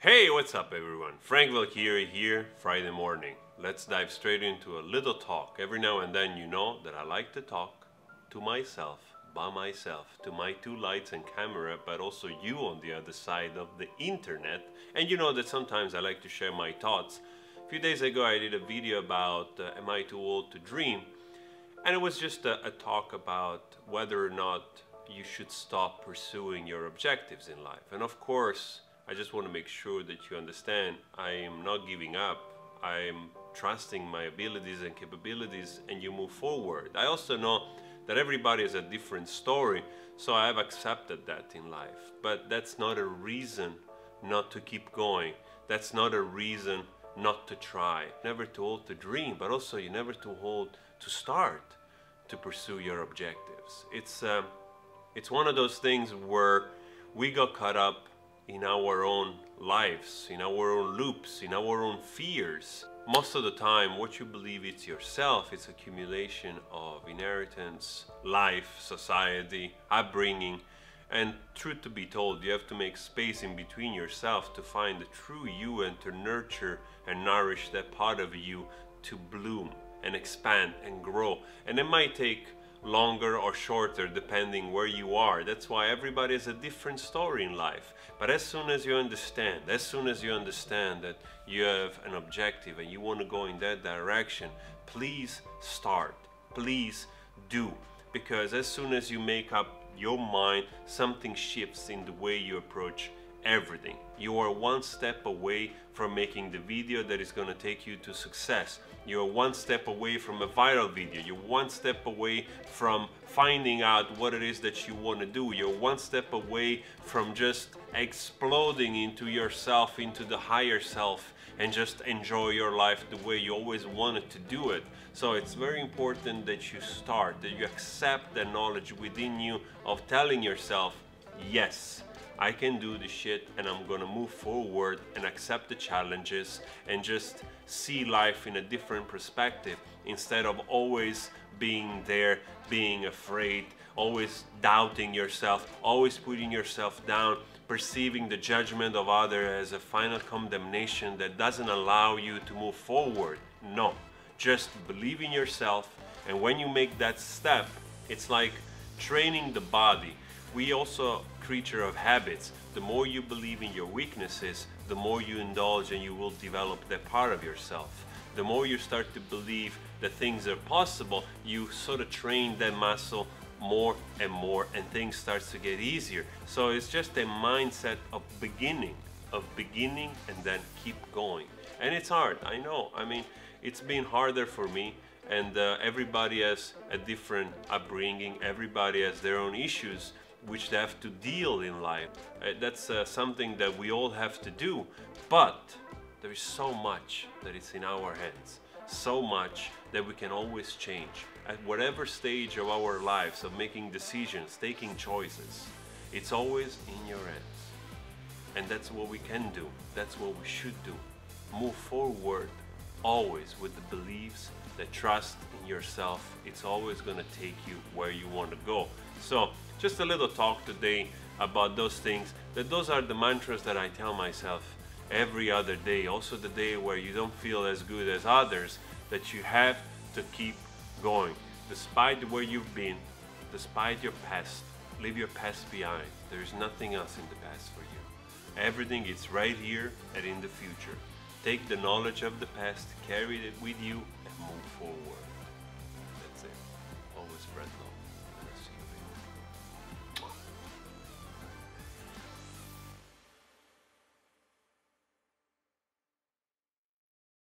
Hey, what's up everyone? Frank Valchiria here, Friday morning. Let's dive straight into a little talk. Every now and then you know that I like to talk to myself, by myself, to my two lights and camera, but also you on the other side of the internet. And you know that sometimes I like to share my thoughts. A few days ago I did a video about uh, Am I Too Old to Dream? And it was just a, a talk about whether or not you should stop pursuing your objectives in life. And of course, I just want to make sure that you understand I am not giving up. I'm trusting my abilities and capabilities and you move forward. I also know that everybody has a different story, so I have accepted that in life. But that's not a reason not to keep going. That's not a reason not to try. Never too old to dream, but also you're never too old to start to pursue your objectives. It's, um, it's one of those things where we got caught up in our own lives, in our own loops, in our own fears. Most of the time, what you believe it's yourself, it's accumulation of inheritance, life, society, upbringing, and truth to be told, you have to make space in between yourself to find the true you and to nurture and nourish that part of you to bloom and expand and grow. And it might take longer or shorter depending where you are. That's why everybody has a different story in life. But as soon as you understand, as soon as you understand that you have an objective and you want to go in that direction, please start. Please do. Because as soon as you make up your mind, something shifts in the way you approach everything. You are one step away from making the video that is going to take you to success. You're one step away from a viral video. You're one step away from finding out what it is that you want to do. You're one step away from just exploding into yourself, into the higher self, and just enjoy your life the way you always wanted to do it. So it's very important that you start, that you accept the knowledge within you of telling yourself, yes, I can do the shit and I'm gonna move forward and accept the challenges and just see life in a different perspective instead of always being there, being afraid, always doubting yourself, always putting yourself down, perceiving the judgment of others as a final condemnation that doesn't allow you to move forward. No, just believe in yourself and when you make that step, it's like training the body. We also creature of habits. The more you believe in your weaknesses, the more you indulge and you will develop that part of yourself. The more you start to believe that things are possible, you sort of train that muscle more and more and things starts to get easier. So it's just a mindset of beginning, of beginning and then keep going. And it's hard, I know. I mean, it's been harder for me and uh, everybody has a different upbringing, everybody has their own issues which they have to deal in life. Uh, that's uh, something that we all have to do, but there is so much that is in our hands, so much that we can always change. At whatever stage of our lives of making decisions, taking choices, it's always in your hands. And that's what we can do, that's what we should do. Move forward always with the beliefs the trust in yourself, it's always gonna take you where you want to go. So just a little talk today about those things, that those are the mantras that I tell myself every other day. Also the day where you don't feel as good as others, that you have to keep going. Despite where you've been, despite your past, leave your past behind. There is nothing else in the past for you. Everything is right here and in the future. Take the knowledge of the past, carry it with you, and move forward. That's it. Always spread love.